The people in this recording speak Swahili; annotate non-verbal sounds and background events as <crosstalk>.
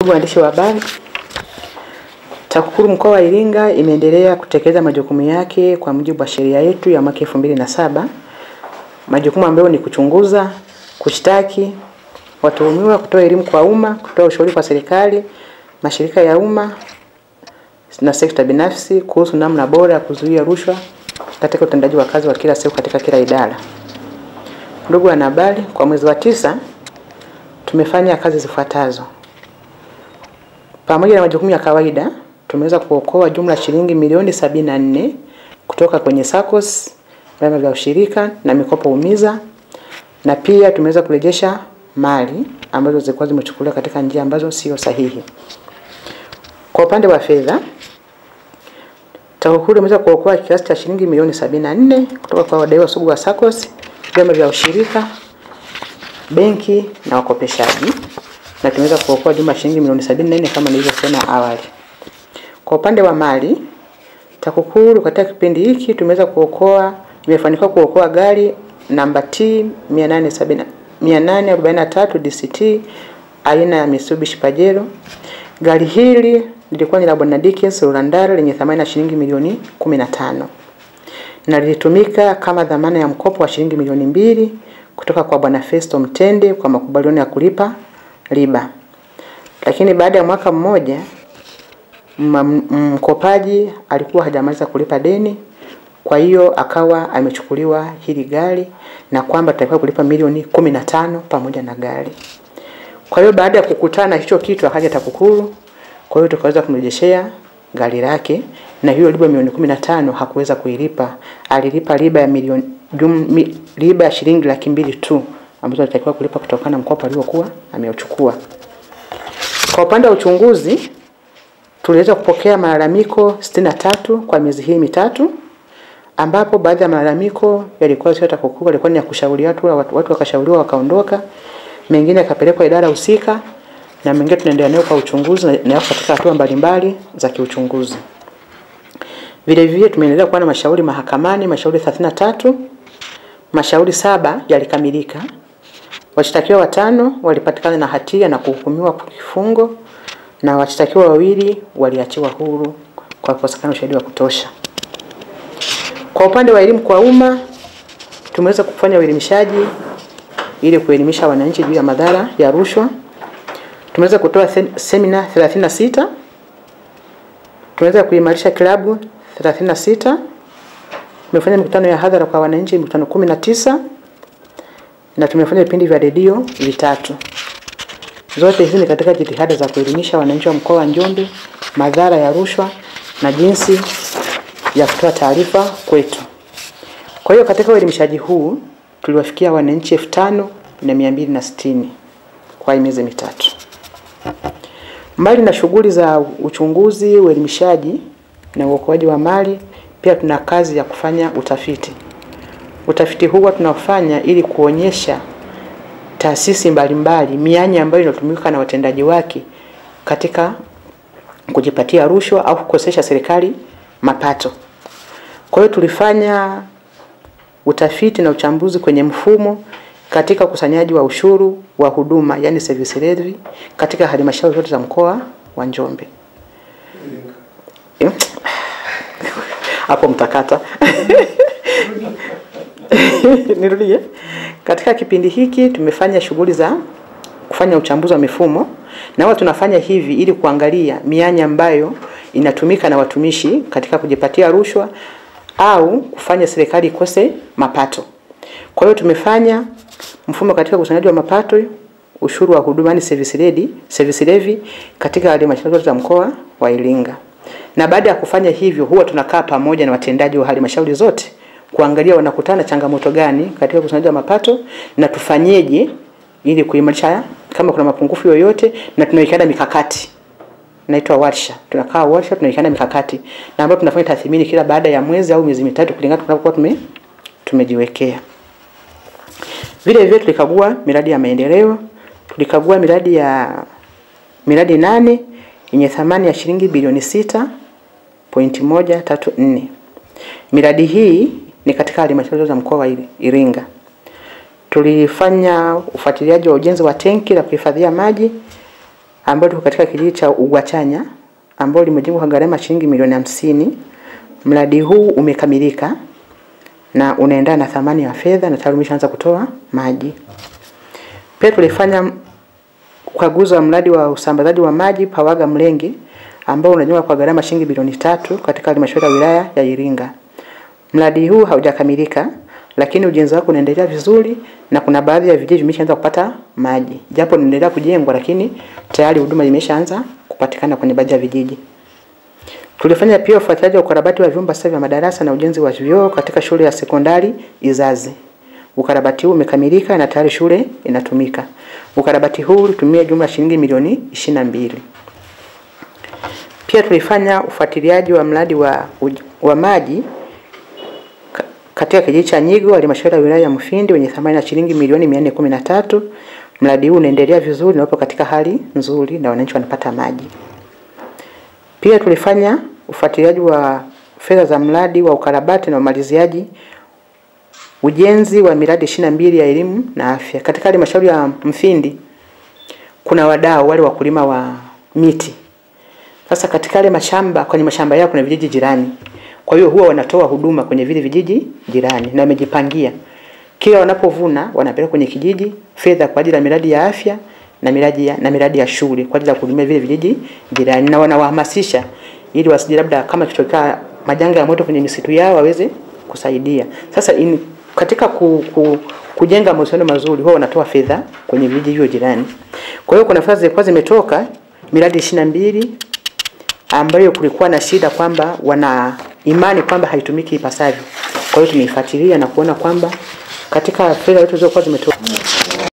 Ndugu waandishi wa habari, TAKUKURU mkoa wa Iringa imeendelea kutekeleza majukumu yake kwa mujibu wa sheria yetu ya mwaka elfu mbili na saba majukumu ambayo ni kuchunguza, kushtaki watuhumiwa, kutoa elimu kwa umma, kutoa ushauri kwa serikali, mashirika ya umma na sekta binafsi kuhusu namna bora ya kuzuia rushwa katika utendaji wa kazi wa kila siku katika kila idara. Ndugu wanahabari, kwa mwezi wa tisa tumefanya kazi zifuatazo. Pamoja na majukumu ya kawaida, tumeweza kuokoa jumla shilingi milioni sabini na nne kutoka kwenye SACCOS, vyama vya ushirika na mikopo umiza, na pia tumeweza kurejesha mali ambazo zilikuwa zimechukuliwa katika njia ambazo sio sahihi. Kwa upande wa fedha, TAKUKURU imeweza kuokoa kiasi cha shilingi milioni sabini na nne kutoka kwa wadaiwa sugu wa SACCOS, vyama vya ushirika, benki na wakopeshaji na tumeweza kuokoa jumla shilingi milioni sabini na nne kama nilivyosema awali. Kwa upande wa mali, TAKUKURU katika kipindi hiki tumeweza kuokoa, imefanikiwa kuokoa gari namba T 870 843 DCT aina ya Mitsubishi Pajero. Gari hili lilikuwa ni la Bwana Dickens Lulandara lenye thamani ya shilingi milioni 15 na lilitumika kama dhamana ya mkopo wa shilingi milioni mbili kutoka kwa Bwana Festo Mtende kwa makubaliano ya kulipa riba. Lakini baada ya mwaka mmoja mkopaji alikuwa hajamaliza kulipa deni, kwa hiyo akawa amechukuliwa hili gari na kwamba tutakiwa kulipa milioni kumi na tano pamoja na gari. Kwa hiyo baada ya kukutana hicho kitu akaja TAKUKURU, kwa hiyo tukaweza kumrejeshea gari lake na hiyo riba milioni kumi na tano hakuweza kuilipa, alilipa riba ya milioni riba ya shilingi laki mbili tu ambazo alitakiwa kulipa kutokana na mkopo aliokuwa ameuchukua. Kwa upande wa uchunguzi tuliweza kupokea malalamiko sitini na tatu kwa miezi hii mitatu ambapo baadhi ya malalamiko yalikuwa sio TAKUKURU, yalikuwa ni ya kushauriwa tu, watu, watu wakashauriwa wakaondoka, mengine yakapelekwa idara husika na mengine tunaendelea nayo kwa uchunguzi na yako katika hatua mbalimbali za kiuchunguzi. Vile vile tumeendelea kuwa na mashauri mahakamani, mashauri 33, mashauri saba yalikamilika. Washtakiwa watano walipatikana na hatia na kuhukumiwa kifungo na washtakiwa wawili waliachiwa huru kwa kukosekana ushahidi wa kutosha. Kwa upande wa elimu kwa umma tumeweza kufanya uelimishaji ili kuelimisha wananchi juu ya madhara ya rushwa. Tumeweza kutoa semina 36. Tumeweza kuimarisha klabu 36. Tumefanya mikutano ya hadhara kwa wananchi mikutano 19 na tumefanya vipindi vya redio vitatu. Zote hizi ni katika jitihada za kuelimisha wananchi wa mkoa wa Njombe madhara ya rushwa na jinsi ya kutoa taarifa kwetu. Kwa hiyo katika uelimishaji huu tuliwafikia wananchi elfu tano na mia mbili na sitini kwa miezi mitatu. Mbali na shughuli za uchunguzi, uelimishaji na uokoaji wa mali, pia tuna kazi ya kufanya utafiti. Utafiti huu tunaofanya ili kuonyesha taasisi mbalimbali mianya ambayo inatumika na watendaji wake katika kujipatia rushwa au kukosesha serikali mapato. Kwa hiyo tulifanya utafiti na uchambuzi kwenye mfumo katika ukusanyaji wa ushuru wa huduma yani service levy katika halmashauri zote za mkoa wa Njombe. <sighs> Hapo mtakata. <laughs> <laughs> Nirudie. Katika kipindi hiki tumefanya shughuli za kufanya uchambuzi wa mifumo na huwa tunafanya hivi ili kuangalia mianya ambayo inatumika na watumishi katika kujipatia rushwa au kufanya serikali ikose mapato. Kwa hiyo tumefanya mfumo katika ukusanyaji wa mapato, ushuru wa huduma ni service levy, service levy katika halmashauri zote za mkoa wa Iringa. Na baada ya kufanya hivyo huwa tunakaa pamoja na watendaji wa halmashauri zote kuangalia wanakutana changamoto gani katika ukusanyaji mapato na tufanyeje ili kuimarisha kama kuna mapungufu yoyote na tunawekana mikakati naitwa warsha. Tunakaa warsha, tunawekana mikakati na ambapo tunafanya tathmini kila baada ya mwezi au miezi mitatu kulingana tunapokuwa tume tumejiwekea. Vile vile tulikagua miradi ya maendeleo, tulikagua miradi ya miradi nane yenye thamani ya shilingi bilioni sita pointi moja tatu nne. Miradi hii ni katika halmashauri za mkoa wa Iringa. Tulifanya ufuatiliaji wa ujenzi wa tenki la kuhifadhia maji ambalo liko katika kijiji cha Ugwachanya ambalo limejengwa kwa gharama shilingi milioni hamsini. Mradi huu umekamilika na unaendana na thamani ya fedha na tayari umeshaanza kutoa maji. Pia tulifanya ukaguzi wa mradi wa usambazaji wa maji Pawaga Mlenge ambao unajengwa kwa gharama shilingi bilioni tatu katika halmashauri ya wilaya ya Iringa. Mradi huu haujakamilika lakini ujenzi wake unaendelea vizuri na kuna baadhi ya vijiji vimeshaanza kupata maji. Japo inaendelea kujengwa lakini tayari huduma imeshaanza kupatikana kwenye baadhi ya vijiji. Tulifanya pia ufuatiliaji wa ukarabati wa vyumba sasa vya madarasa na ujenzi wa vyoo katika shule ya sekondari Izazi. Ukarabati huu umekamilika na tayari shule inatumika. Ukarabati huu ulitumia jumla shilingi milioni 22. Pia tulifanya ufuatiliaji wa mradi wa, wa maji katika kijiji cha Nyigo halmashauri ya wilaya ya mfindi wenye thamani ya shilingi milioni 413. Mradi huu unaendelea vizuri na upo katika hali nzuri na wananchi wanapata maji. Pia tulifanya ufuatiliaji wa fedha za mradi wa ukarabati na umaliziaji ujenzi wa miradi 22 ya elimu na afya katika halmashauri ya Mfindi. Kuna wadau wale wakulima wa miti. Sasa katika yale mashamba, kwenye mashamba yao kuna vijiji jirani. Kwa hiyo huwa wanatoa huduma kwenye vile vijiji jirani na wamejipangia. Kila wanapovuna wanapeleka kwenye kijiji fedha kwa ajili ya miradi ya afya na miradi ya, na miradi ya shule kwa ajili ya kuhudumia vile vijiji jirani na wanawahamasisha ili wasije labda kama kitokea majanga ya moto kwenye misitu yao waweze kusaidia. Sasa in, katika ku, ku, kujenga mahusiano mazuri huwa wanatoa fedha kwenye vijiji hivyo jirani. Kwa hiyo kuna fedha zilikuwa zimetoka miradi 22 ambayo kulikuwa na shida kwamba wana imani kwamba haitumiki ipasavyo. Kwa hiyo tumeifuatilia na kuona kwamba katika fedha zetu zilizokuwa zimetoka